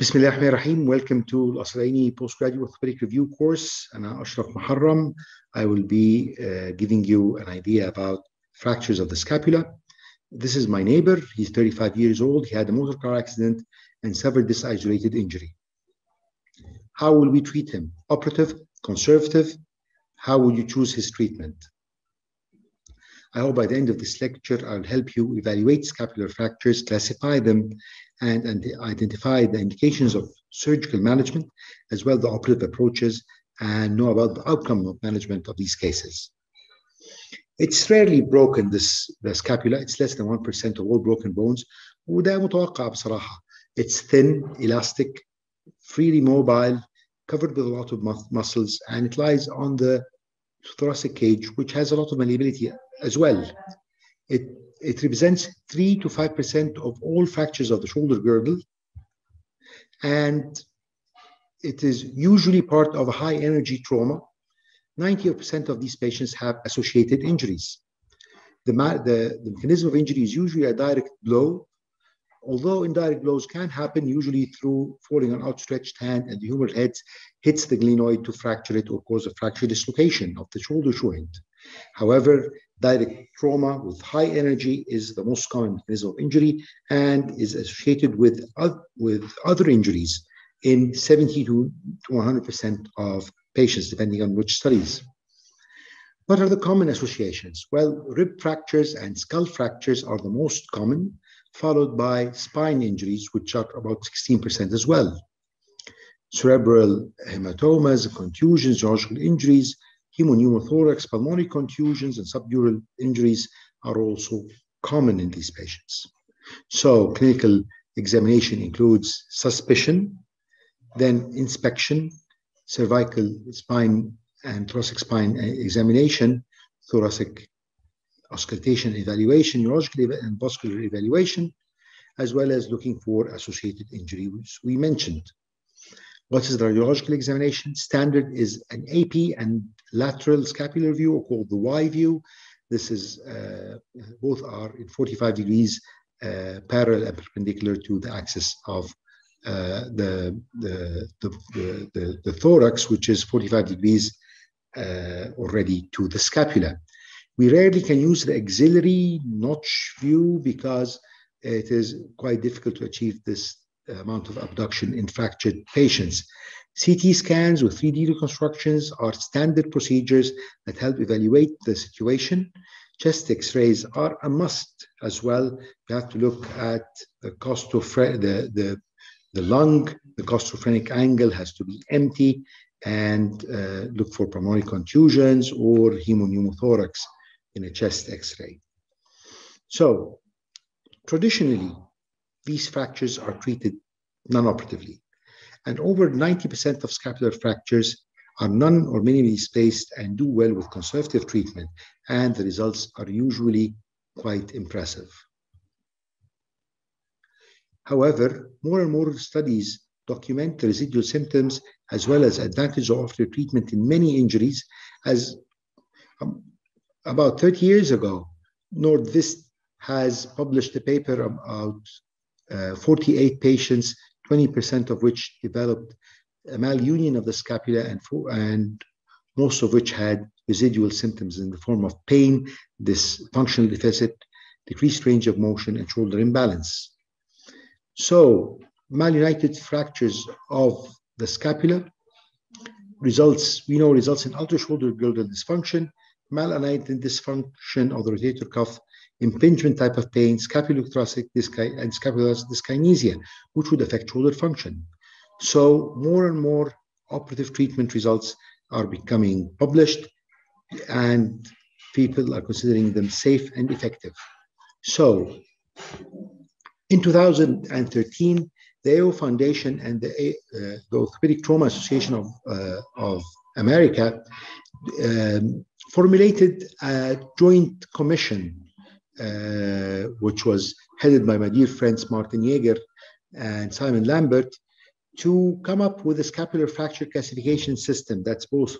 Bismillah ar rahim Welcome to Kasr Al Ainy Postgraduate Orthopedic Review course. And Ashraf Moharram. I will be uh, giving you an idea about fractures of the scapula. This is my neighbor. He's 35 years old. He had a motor car accident and suffered this isolated injury. How will we treat him? Operative? Conservative? How will you choose his treatment? I hope by the end of this lecture, I'll help you evaluate scapular fractures, classify them, and, and identify the indications of surgical management, as well as the operative approaches, and know about the outcome of management of these cases. It's rarely broken, this the scapula. It's less than 1% of all broken bones. وده متوقع بصراحة. It's thin, elastic, freely mobile, covered with a lot of muscles, and it lies on the thoracic cage, which has a lot of malleability as well. It, it represents 3 to 5% of all fractures of the shoulder girdle, and it is usually part of a high energy trauma. 90% of these patients have associated injuries. The, the, the mechanism of injury is usually a direct blow, although indirect blows can happen usually through falling an outstretched hand and the humeral head hits the glenoid to fracture it or cause a fracture dislocation of the shoulder joint. However, direct trauma with high energy is the most common mechanism of injury and is associated with, with other injuries in 70 to 100% of patients, depending on which studies. What are the common associations? Well, rib fractures and skull fractures are the most common, followed by spine injuries, which are about 16% as well. Cerebral hematomas, contusions, neurological injuries, hemopneumothorax, pulmonary contusions, and subdural injuries are also common in these patients. So clinical examination includes suspicion, then inspection, cervical spine and thoracic spine eh, examination, thoracic auscultation evaluation, neurological and vascular evaluation, as well as looking for associated injuries we mentioned. What is the radiological examination? Standard is an AP and lateral scapular view, or called the Y view. This is uh, both are in 45 degrees uh, parallel and perpendicular to the axis of uh, the, the, the, the, the, thorax, which is 45 degrees already to the scapula. We rarely can use the axillary notch view because it is quite difficult to achieve this amount of abduction in fractured patients. CT scans with 3D reconstructions are standard procedures that help evaluate the situation. Chest x-rays are a must as well. You have to look at the cost of the, the, the lung, the costophrenic angle has to be empty, and uh, look for pulmonary contusions or hemopneumothorax in a chest x-ray. So traditionally, these fractures are treated non-operatively. And over 90% of scapular fractures are non or minimally spaced and do well with conservative treatment, and the results are usually quite impressive. However, more and more studies document the residual symptoms as well as advantage of after treatment in many injuries. As um, about 30 years ago, Nordqvist has published a paper about Uh, 48 patients, 20% of which developed a malunion of the scapula and, and most of which had residual symptoms in the form of pain, this functional deficit, decreased range of motion, and shoulder imbalance. So malunited fractures of the scapula results, we know results in ultra shoulder girdle dysfunction, malaligned dysfunction of the rotator cuff, impingement type of pain, scapulothoracic and scapularis dyskinesia, which would affect shoulder function. So more and more operative treatment results are becoming published and people are considering them safe and effective. So in 2013, the AO Foundation and the, uh, the Orthopedic Trauma Association of, uh, of America um, formulated a joint commission, uh, which was headed by my dear friends Martin Jaeger and Simon Lambert, to come up with a scapular fracture classification system that's both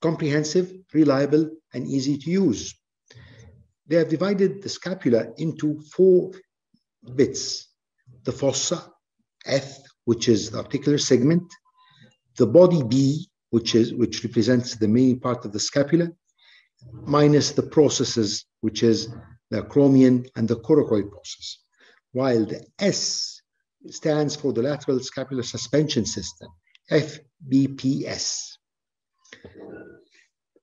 comprehensive, reliable, and easy to use. They have divided the scapula into four bits. The fossa, F which is the articular segment, the body B, which is which represents the main part of the scapula, minus the processes, which is the acromion and the coracoid process. While the S stands for the lateral scapular suspension system, FBPS.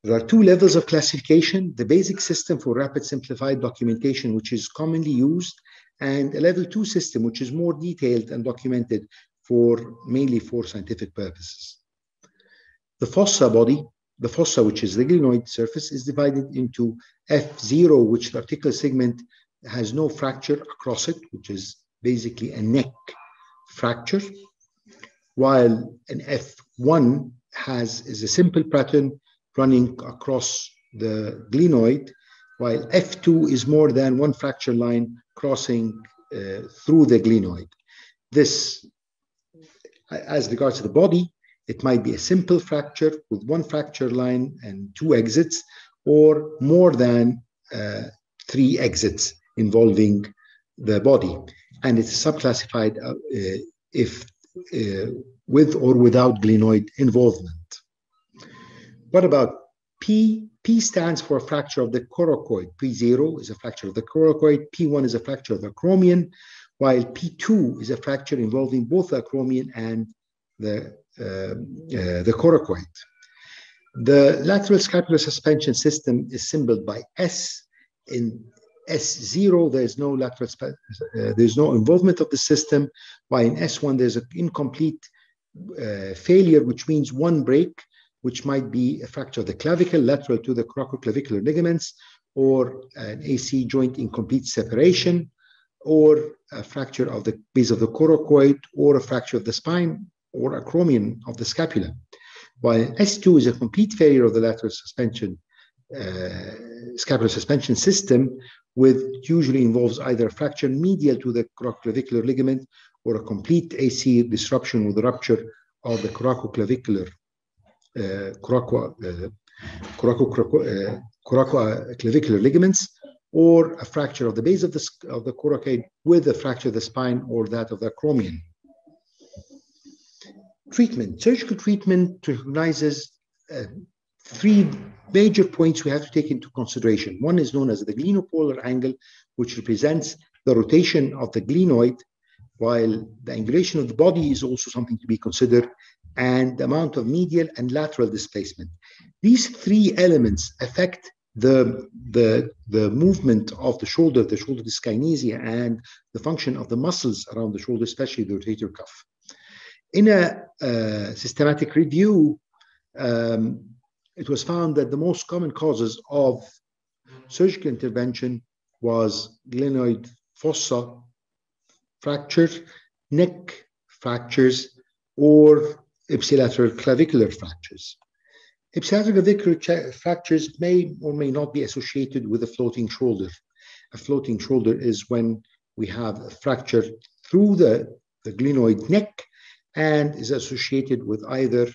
There are two levels of classification, the basic system for rapid simplified documentation, which is commonly used, and a level two system, which is more detailed and documented for mainly for scientific purposes. The fossa body, the fossa, which is the glenoid surface, is divided into F0, which the articular segment has no fracture across it, which is basically a neck fracture, while an F1 has is a simple pattern running across the glenoid, while F2 is more than one fracture line crossing uh, through the glenoid. This, as regards to the body, it might be a simple fracture with one fracture line and two exits, or more than uh, three exits involving the body. And it's subclassified uh, if uh, with or without glenoid involvement. What about P? P stands for fracture of the coracoid. P0 is a fracture of the coracoid. P1 is a fracture of the acromion, while P2 is a fracture involving both the acromion and the, uh, uh, the coracoid. The lateral scapular suspension system is symbolized by S. In S0, there is no lateral, uh, there's no involvement of the system, while in S1, there's an incomplete uh, failure, which means one break which might be a fracture of the clavicle lateral to the coracoclavicular ligaments, or an AC joint incomplete separation, or a fracture of the base of the coracoid, or a fracture of the spine, or acromion of the scapula. While S2 is a complete failure of the lateral suspension, uh, scapular suspension system, with usually involves either a fracture medial to the coracoclavicular ligament or a complete AC disruption with rupture of the coracoclavicular uh, coracoaclavicular uh, uh, ligaments, or a fracture of the base of the, of the coracoid with a fracture of the spine or that of the acromion. Treatment. Surgical treatment recognizes uh, three major points we have to take into consideration. One is known as the glenopolar angle, which represents the rotation of the glenoid, while the angulation of the body is also something to be considered, and the amount of medial and lateral displacement. These three elements affect the, the, the movement of the shoulder, the shoulder dyskinesia, and the function of the muscles around the shoulder, especially the rotator cuff. In a uh, systematic review, um, it was found that the most common causes of surgical intervention was glenoid fossa fracture, neck fractures, or ipsilateral clavicular fractures. Ipsilateral clavicular fractures may or may not be associated with a floating shoulder. A floating shoulder is when we have a fracture through the, the glenoid neck and is associated with either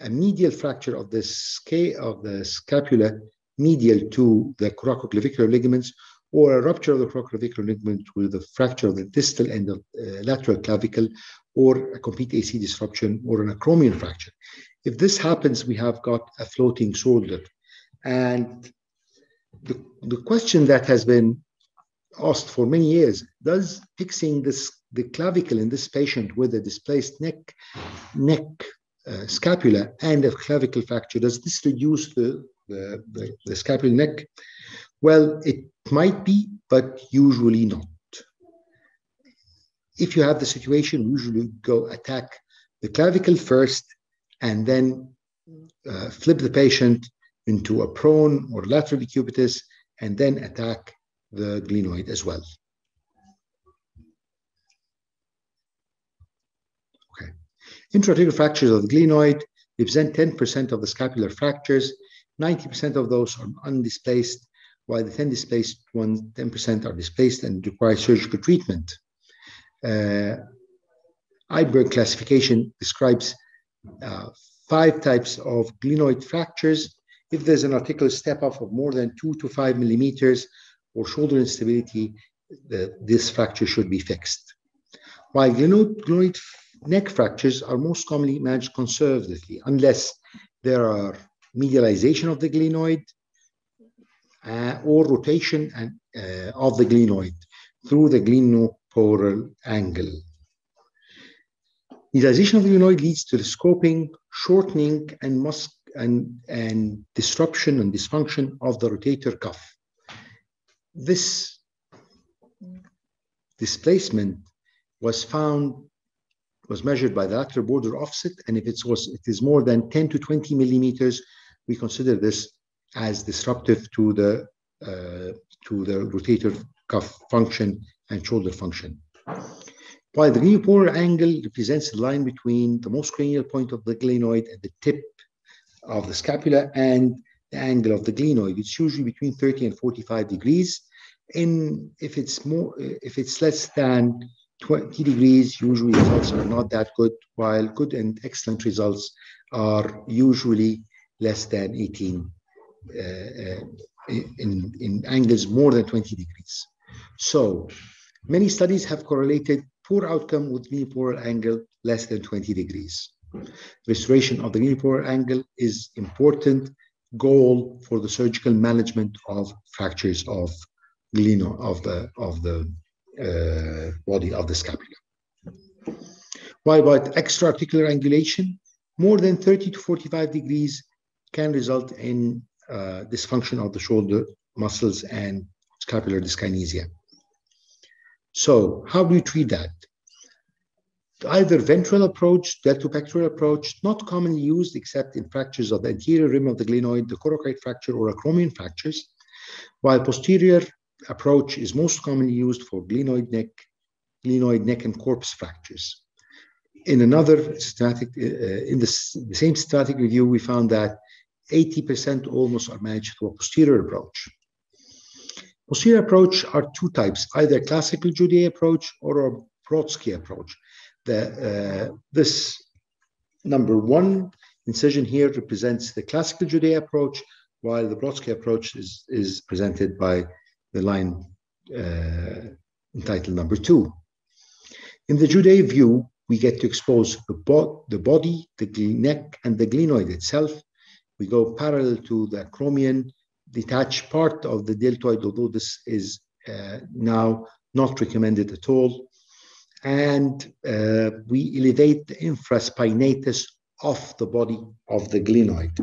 a medial fracture of the, of the scapula medial to the coracoclavicular ligaments or a rupture of the coracoclavicular ligament with a fracture of the distal end of uh, lateral clavicle or a complete AC disruption or an acromion fracture. If this happens, we have got a floating shoulder. And the, the question that has been asked for many years, does fixing this the clavicle in this patient with a displaced neck, neck uh, scapula and a clavicle fracture, does this reduce the, the, the, the scapular neck? Well, it might be, but usually not if you have the situation, usually go attack the clavicle first and then uh, flip the patient into a prone or lateral decubitus and then attack the glenoid as well. Intraarticular fractures of the glenoid represent 10% of the scapular fractures. 90% of those are undisplaced, while the 10 displaced ones, 10% are displaced and require surgical treatment uh, classification describes uh, five types of glenoid fractures. If there's an articular step off of more than two to five millimeters or shoulder instability, the, this fracture should be fixed. While glenoid neck fractures are most commonly managed conservatively unless there are medialization of the glenoid uh, or rotation and, uh, of the glenoid through the glenopolar angle. Medialization of the glenoid leads to the scoping, shortening, and, mus- and, and disruption and dysfunction of the rotator cuff. This displacement was found was measured by the lateral border offset, and if it was it is more than 10 to 20 millimeters, we consider this as disruptive to the uh, to the rotator cuff function and shoulder function. While the glenopolar angle represents the line between the most cranial point of the glenoid and the tip of the scapula and the angle of the glenoid, it's usually between 30 and 45 degrees. In if it's more if it's less than 20 degrees, usually results are not that good, while good and excellent results are usually less than 18 uh, uh, in, in angles more than 20 degrees. So many studies have correlated poor outcome with glenopolar angle less than 20 degrees. Restoration of the glenopolar angle is important goal for the surgical management of fractures of gleno of the of the uh, body of the scapula. Why about extra-articular angulation? More than 30 to 45 degrees can result in uh, dysfunction of the shoulder muscles and scapular dyskinesia. So how do you treat that? Either ventral approach, deltopectoral approach, not commonly used except in fractures of the anterior rim of the glenoid, the coracoid fracture, or acromion fractures, while posterior approach is most commonly used for glenoid neck, glenoid neck and corpus fractures. In another systematic, uh, in this, the same systematic review, we found that 80% almost are managed through a posterior approach. Posterior approach are two types, either classical Judet approach or a Brodsky approach. The, uh, this number one incision here represents the classical Judet approach, while the Brodsky approach is, is presented by the line uh, entitled number two. In the Judet view, we get to expose the, bo the body, the neck, and the glenoid itself. We go parallel to the acromion, detach part of the deltoid, although this is uh, now not recommended at all. And uh, we elevate the infraspinatus off the body of the glenoid.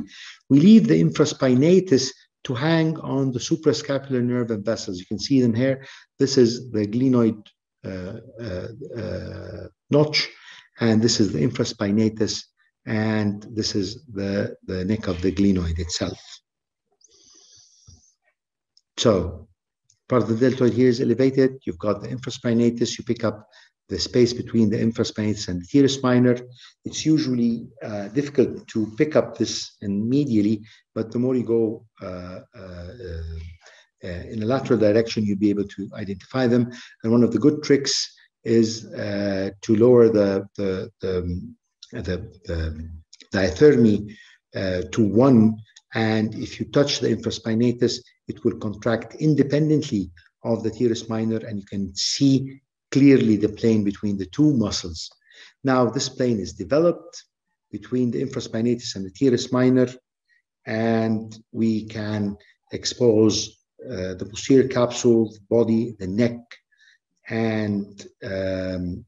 We leave the infraspinatus to hang on the suprascapular nerve and vessels. You can see them here. This is the glenoid uh, uh, uh, notch, and this is the infraspinatus, and this is the, the neck of the glenoid itself. So part of the deltoid here is elevated. You've got the infraspinatus. You pick up the space between the infraspinatus and the teres minor. It's usually uh, difficult to pick up this immediately, but the more you go uh, uh, uh, in a lateral direction, you'll be able to identify them. And one of the good tricks is uh, to lower the, the, the, um, the, the diathermy uh, to one. And if you touch the infraspinatus, it will contract independently of the teres minor, and you can see clearly the plane between the two muscles. Now, this plane is developed between the infraspinatus and the teres minor, and we can expose uh, the posterior capsule, the body, the neck, and um,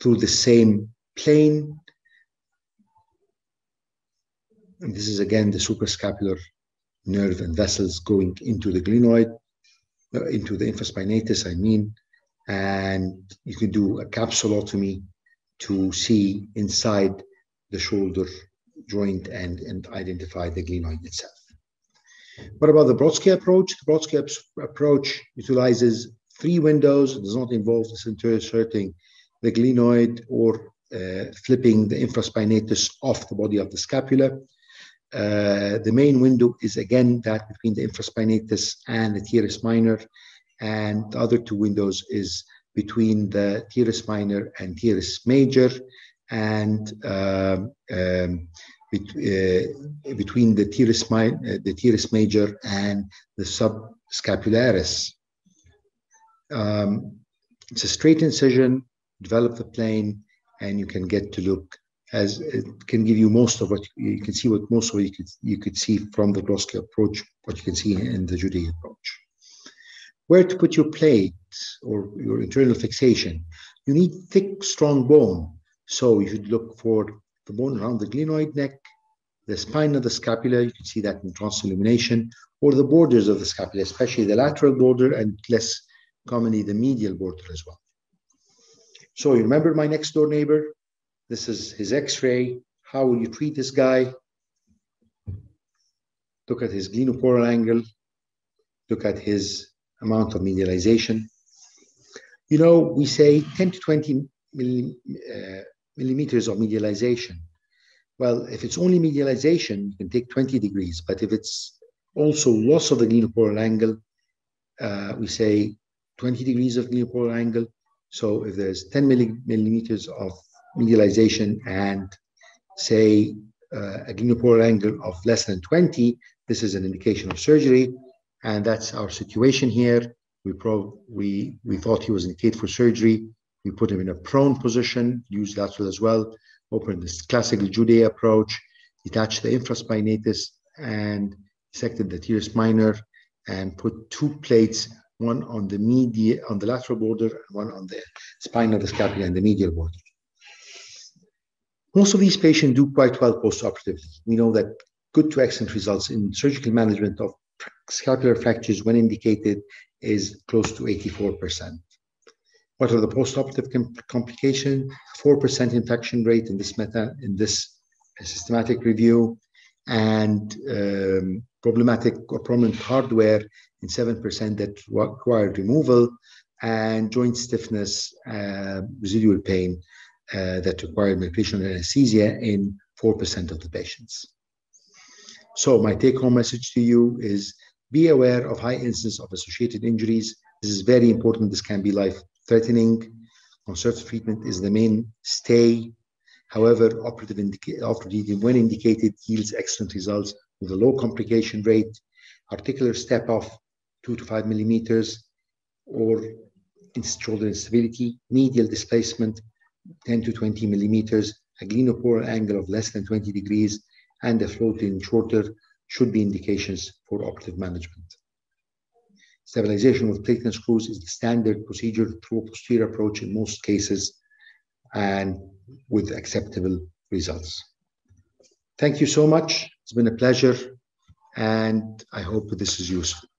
through the same plane. And this is again the suprascapular nerve and vessels going into the glenoid into the infraspinatus, I mean, and you can do a capsulotomy to see inside the shoulder joint and, and identify the glenoid itself. What about the Brodsky approach? The Brodsky approach utilizes three windows. It does not involve inserting the glenoid or uh, flipping the infraspinatus off the body of the scapula. Uh, the main window is again that between the infraspinatus and the teres minor, and the other two windows is between the teres minor and teres major, and um, um, bet, uh, between the teres, uh, the teres major and the subscapularis. Um, it's a straight incision develop the plane, and you can get to look as it can give you most of what you can see what most of what you could you could see from the Grosky approach, what you can see in the Judet approach. Where to put your plate or your internal fixation? You need thick, strong bone. So you should look for the bone around the glenoid neck, the spine of the scapula, you can see that in transillumination, or the borders of the scapula, especially the lateral border and less commonly the medial border as well. So you remember my next door neighbor? This is his x-ray. How will you treat this guy? Look at his glenopolar angle. Look at his amount of medialization. You know, we say 10 to 20 milli, uh, millimeters of medialization. Well, if it's only medialization, you can take 20 degrees. But if it's also loss of the glenopolar angle, uh, we say 20 degrees of glenopolar angle. So if there's 10 millimeters of medialization and say uh, a glenopolar angle of less than 20, this is an indication of surgery. And that's our situation here. We, pro- we, we thought he was indicated for surgery. We put him in a prone position, use lateral as well, open this classical Judet approach, detach the infraspinatus and dissected the teres minor and put two plates, one on the medial, on the lateral border, and one on the spine of the scapula and the medial border. Most of these patients do quite well postoperatively. We know that good to excellent results in surgical management of scapular fractures when indicated is close to 84%. What are the postoperative com complications? 4% infection rate in this meta in this systematic review, and um, problematic or prominent hardware in 7% that required removal, and joint stiffness, uh, residual pain Uh, that required manipulation anesthesia in 4% of the patients. So my take-home message to you is be aware of high incidence of associated injuries. This is very important. This can be life-threatening. Conservative treatment is the mainstay. However, operative, indica- operative when indicated yields excellent results with a low complication rate, articular step off two to five millimeters, or in shoulder instability, medial displacement 10 to 20 millimeters, a glenopolar angle of less than 20 degrees, and a floating shorter should be indications for operative management. Stabilization with plate and screws is the standard procedure through a posterior approach in most cases and with acceptable results. Thank you so much. It's been a pleasure, and I hope this is useful.